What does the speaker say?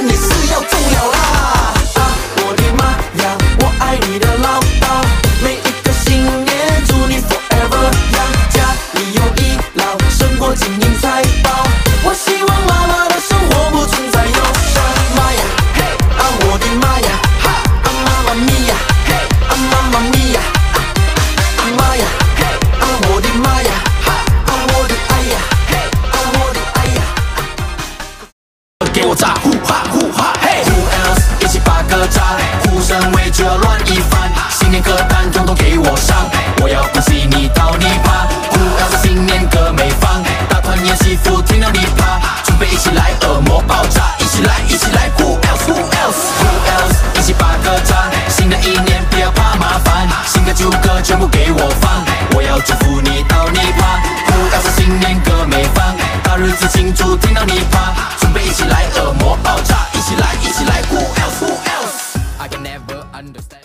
但也是要重要啦。啊，我的妈呀，我爱你的唠叨，每一个新年祝你 forever 养家里有一老，胜过金银财宝。我希望妈妈的生活不存在忧伤。妈呀，嘿，啊我的妈呀，哈，啊妈妈咪呀，嘿，啊妈妈咪呀，啊妈呀，嘿，啊我的妈呀，我炸，呼哈呼哈，嘿，Who else？一起把歌炸，呼声为就要乱一番，新年歌单统统给我上，我要恭喜你到你趴，Who else？新年歌没放，大团圆媳妇听到你趴，准备一起来恶魔爆炸，一起来一起来，Who else？Who else？Who else？一起把歌炸，新的一年 understand。